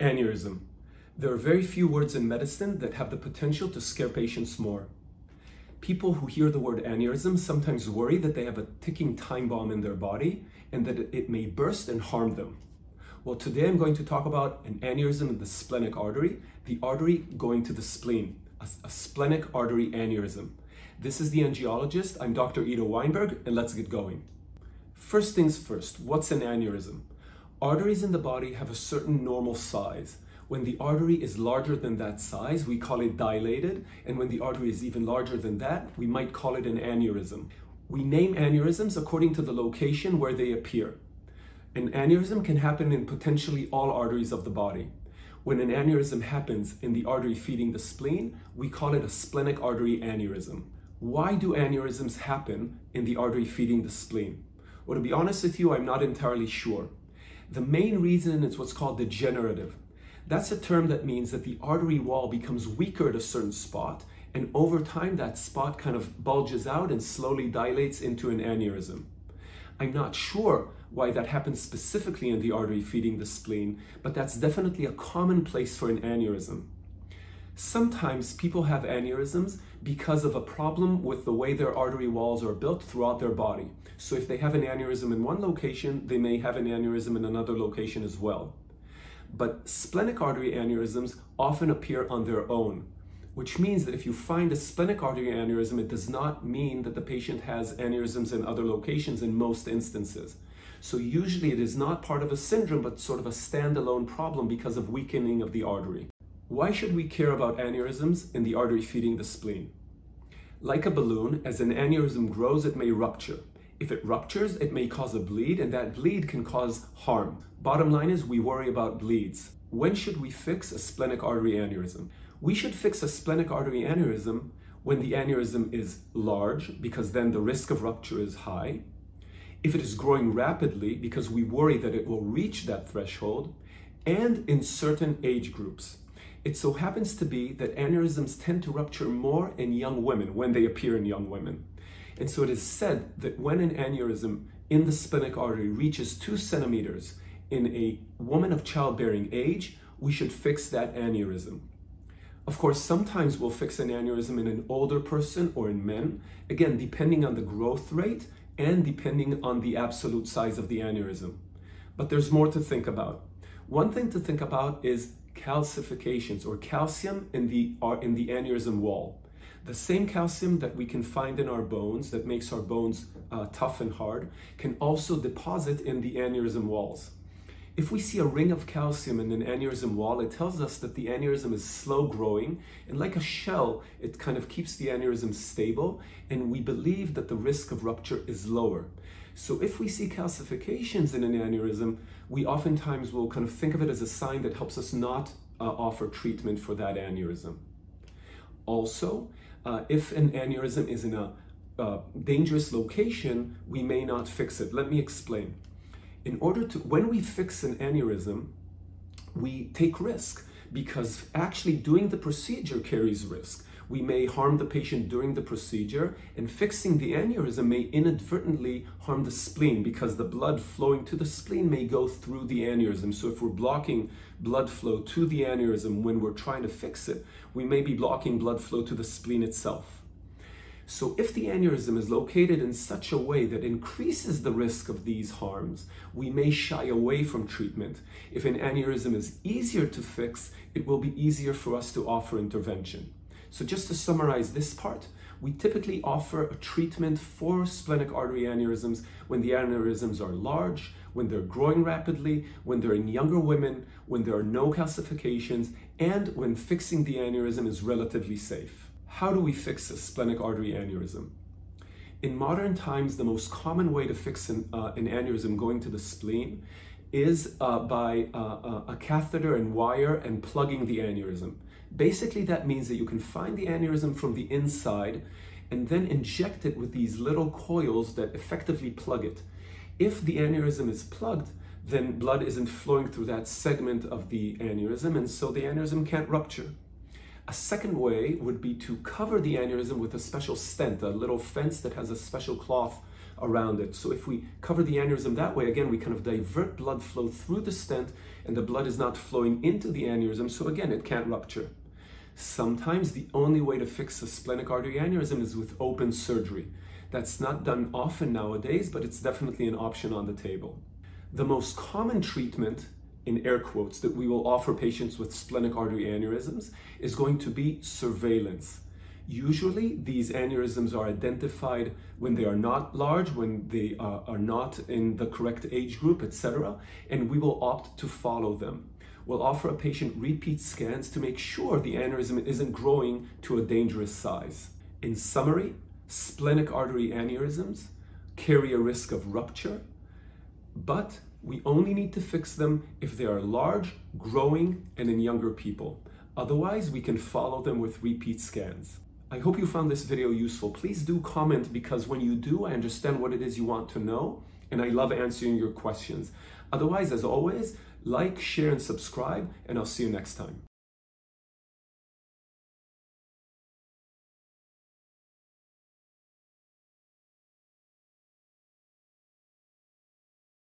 Aneurysm. There are very few words in medicine that have the potential to scare patients more. People who hear the word aneurysm sometimes worry that they have a ticking time bomb in their body and that it may burst and harm them. Well, today I'm going to talk about an aneurysm in the splenic artery, the artery going to the spleen, a, a splenic artery aneurysm. This is the angiologist. I'm Dr. Ido Weinberg, and let's get going. First things first, what's an aneurysm? Arteries in the body have a certain normal size. When the artery is larger than that size, we call it dilated, and when the artery is even larger than that, we might call it an aneurysm. We name aneurysms according to the location where they appear. An aneurysm can happen in potentially all arteries of the body. When an aneurysm happens in the artery feeding the spleen, we call it a splenic artery aneurysm. Why do aneurysms happen in the artery feeding the spleen? Well, to be honest with you, I'm not entirely sure. The main reason is what's called degenerative. That's a term that means that the artery wall becomes weaker at a certain spot, and over time that spot kind of bulges out and slowly dilates into an aneurysm. I'm not sure why that happens specifically in the artery feeding the spleen, but that's definitely a common place for an aneurysm. Sometimes people have aneurysms because of a problem with the way their artery walls are built throughout their body. So if they have an aneurysm in one location, they may have an aneurysm in another location as well. But splenic artery aneurysms often appear on their own, which means that if you find a splenic artery aneurysm, it does not mean that the patient has aneurysms in other locations in most instances. So usually it is not part of a syndrome, but sort of a standalone problem because of weakening of the artery. Why should we care about aneurysms in the artery feeding the spleen? Like a balloon, as an aneurysm grows, it may rupture. If it ruptures, it may cause a bleed, and that bleed can cause harm. Bottom line is we worry about bleeds. When should we fix a splenic artery aneurysm? We should fix a splenic artery aneurysm when the aneurysm is large, because then the risk of rupture is high. If it is growing rapidly, because we worry that it will reach that threshold, and in certain age groups. It so happens to be that aneurysms tend to rupture more in young women when they appear in young women. And so it is said that when an aneurysm in the splenic artery reaches two centimeters in a woman of childbearing age, we should fix that aneurysm. Of course, sometimes we'll fix an aneurysm in an older person or in men, again, depending on the growth rate and depending on the absolute size of the aneurysm. But there's more to think about. One thing to think about is calcifications or calcium in the, in the aneurysm wall. The same calcium that we can find in our bones that makes our bones uh, tough and hard can also deposit in the aneurysm walls. If we see a ring of calcium in an aneurysm wall, it tells us that the aneurysm is slow growing and like a shell, it kind of keeps the aneurysm stable and we believe that the risk of rupture is lower. So if we see calcifications in an aneurysm, we oftentimes will kind of think of it as a sign that helps us not uh, offer treatment for that aneurysm. Also, uh, if an aneurysm is in a uh, dangerous location, we may not fix it. Let me explain. In order to, when we fix an aneurysm, we take risk because actually doing the procedure carries risk. We may harm the patient during the procedure, and fixing the aneurysm may inadvertently harm the spleen because the blood flowing to the spleen may go through the aneurysm. So, if we're blocking blood flow to the aneurysm when we're trying to fix it, we may be blocking blood flow to the spleen itself. So if the aneurysm is located in such a way that increases the risk of these harms, we may shy away from treatment. If an aneurysm is easier to fix, it will be easier for us to offer intervention. So just to summarize this part, we typically offer a treatment for splenic artery aneurysms when the aneurysms are large, when they're growing rapidly, when they're in younger women, when there are no calcifications, and when fixing the aneurysm is relatively safe. How do we fix a splenic artery aneurysm? In modern times, the most common way to fix an, uh, an aneurysm going to the spleen is uh, by uh, uh a catheter and wire and plugging the aneurysm. Basically, that means that you can find the aneurysm from the inside and then inject it with these little coils that effectively plug it. If the aneurysm is plugged, then blood isn't flowing through that segment of the aneurysm, and so the aneurysm can't rupture. A second way would be to cover the aneurysm with a special stent, a little fence that has a special cloth around it. So if we cover the aneurysm that way, again, we kind of divert blood flow through the stent and the blood is not flowing into the aneurysm. So again, it can't rupture. Sometimes the only way to fix a splenic artery aneurysm is with open surgery. That's not done often nowadays, but it's definitely an option on the table. The most common treatment in air quotes that we will offer patients with splenic artery aneurysms is going to be surveillance. Usually, these aneurysms are identified when they are not large, when they uh, are not in the correct age group, etc., and we will opt to follow them. We'll offer a patient repeat scans to make sure the aneurysm isn't growing to a dangerous size. In summary, splenic artery aneurysms carry a risk of rupture, but we only need to fix them if they are large, growing, and in younger people. Otherwise, we can follow them with repeat scans. I hope you found this video useful. Please do comment because when you do, I understand what it is you want to know and I love answering your questions. Otherwise, as always, like, share, and subscribe, and I'll see you next time.